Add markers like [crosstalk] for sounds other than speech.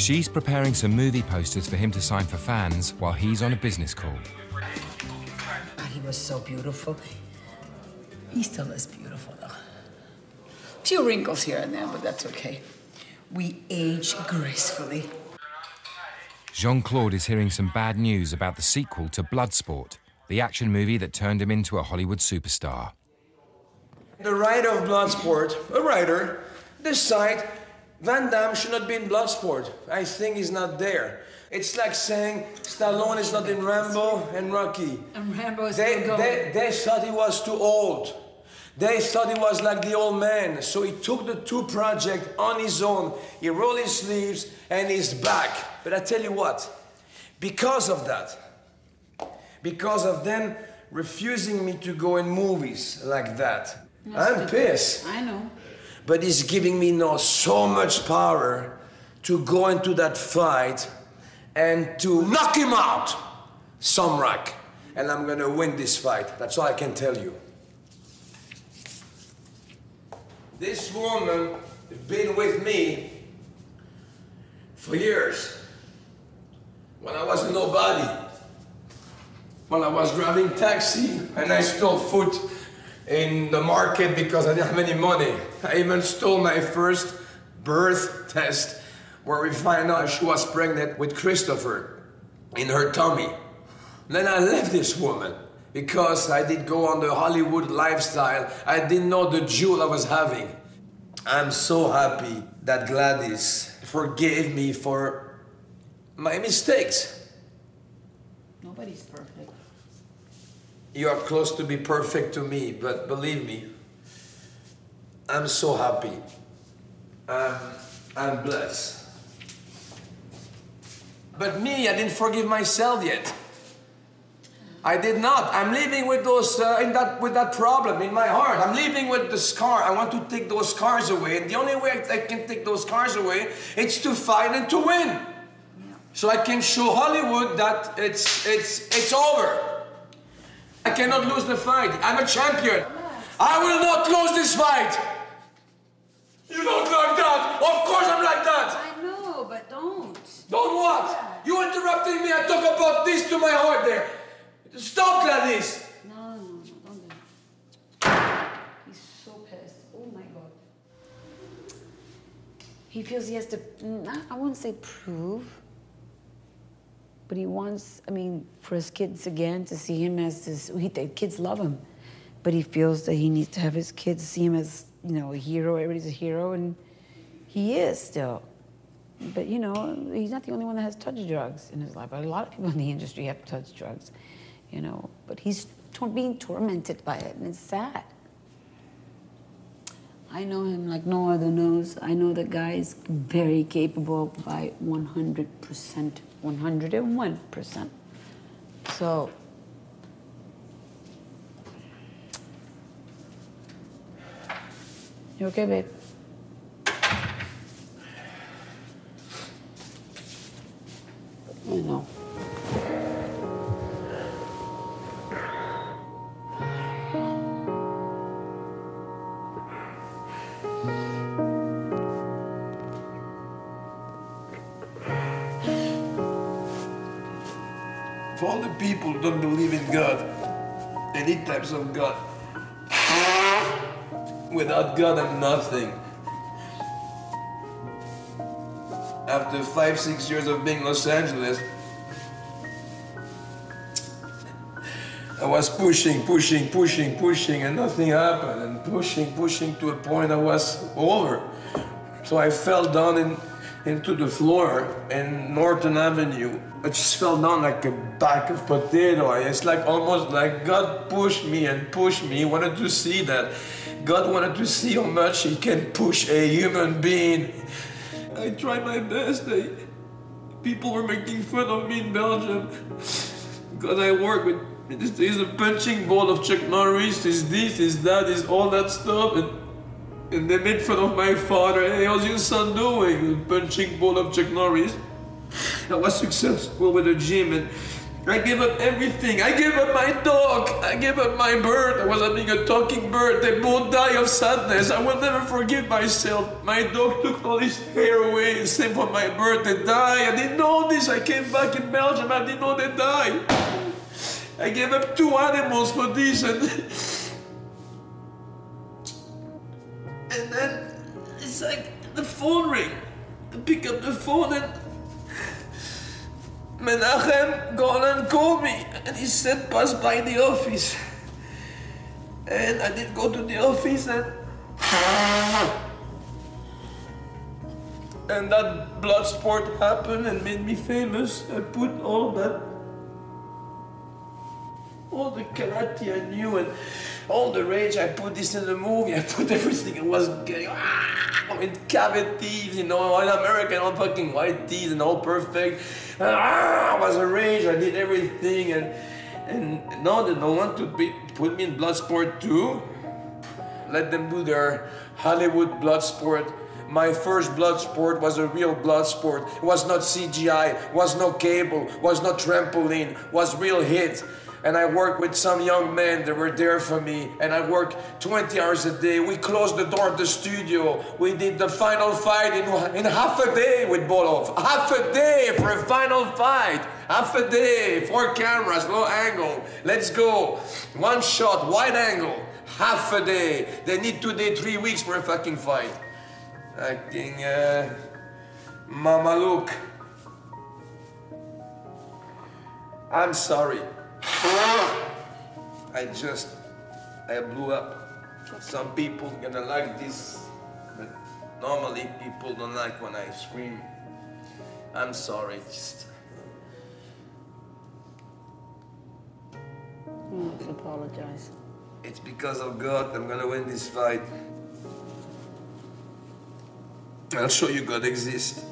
She's preparing some movie posters for him to sign for fans while he's on a business call. Ah, he was so beautiful. He still is beautiful, though. Few wrinkles here and there, but that's okay. We age gracefully. Jean Claude is hearing some bad news about the sequel to Bloodsport, the action movie that turned him into a Hollywood superstar. The writer of Bloodsport, a writer, decide Van Damme should not be in Bloodsport. I think he's not there. It's like saying Stallone is not in Rambo and Rocky. And Rambo is They, they, going. they thought he was too old. They thought he was like the old man. So he took the two projects on his own. He rolled his sleeves and he's back. But I tell you what, because of that, because of them refusing me to go in movies like that, I'm pissed. I know. But he's giving me now so much power to go into that fight and to knock him out, Samrak. And I'm gonna win this fight. That's all I can tell you. This woman has been with me for years. When I was nobody. When I was driving taxi and I stole food in the market because I didn't have any money. I even stole my first birth test where we find out she was pregnant with Christopher in her tummy. Then I left this woman because I did go on the Hollywood lifestyle. I didn't know the jewel I was having. I'm so happy that Gladys forgave me for my mistakes. Nobody's perfect. You are close to be perfect to me, but believe me, I'm so happy. I'm, I'm blessed. But me, I didn't forgive myself yet. I did not. I'm living with those uh, in that with that problem in my heart. I'm living with the scar. I want to take those scars away, and the only way I can take those scars away is to fight and to win. So I can show Hollywood that it's it's it's over. I cannot lose the fight. I'm a champion. I will not lose this fight. You don't like that. Of course I'm like that. I know, but don't. Don't what? You interrupting me. I talk about this to my heart there. Stop, Gladys. No, no, no, don't do that. He's so pissed. Oh my god. He feels he has to, mm, I won't say prove, but he wants, I mean, for his kids again to see him as this, he, the kids love him, but he feels that he needs to have his kids see him as, you know, a hero. Everybody's a hero, and he is still. But you know, he's not the only one that has touched drugs in his life. A lot of people in the industry have touched drugs, you know. But he's being tormented by it, and it's sad. I know him like no other knows. I know the guy is very capable by 100%, 101%. So, you okay, babe? I know. For all the people who don't believe in God, any types of God. Without God, I'm nothing. After five, six years of being in Los Angeles, I was pushing, pushing, pushing, pushing, and nothing happened. And pushing, pushing to a point I was over. So I fell down in, into the floor in Norton Avenue. I just fell down like a bag of potato. It's like almost like God pushed me and pushed me. He wanted to see that. God wanted to see how much He can push a human being. I tried my best. I, people were making fun of me in Belgium because I work with. This is a punching ball of Chuck Norris. Is this? Is that? Is all that stuff? And and they made fun of my father. Hey, how's your son doing? Punching ball of Chuck Norris. I was successful with the gym and I gave up everything. I gave up my dog. I gave up my bird. I was having a talking bird. They both die of sadness. I will never forgive myself. My dog took all his hair away. Same for my bird. They die. I didn't know this. I came back in Belgium. I didn't know they died. I gave up two animals for this and and [laughs] Menachem Golan called me and he said pass by the office. And I did go to the office and and that Bloodsport happened and made me famous. I put all that all the karate I knew and all the rage. I put this in the movie. I put [laughs] everything. I was getting ah, with cavities, you know, all American, all fucking white teeth and all perfect. Ah, I was a rage. I did everything and and now they don't want to be, put me in Bloodsport too. Let them do their Hollywood Bloodsport. My first Bloodsport was a real blood sport. It was not CGI, was no cable, was not trampoline, was real hit and I work with some young men that were there for me, and I work 20 hours a day. We closed the door of the studio. We did the final fight in, in half a day with Bolo. Half a day for a final fight. Half a day, four cameras, low angle. Let's go. One shot, wide angle. Half a day. They need two days, three weeks for a fucking fight. Acting, uh, Mama Luke. I'm sorry. [sighs] I just, I blew up. Some people gonna like this, but normally people don't like when I scream. I'm sorry, just. Apologize. It's because of God I'm gonna win this fight. I'll show you God exists.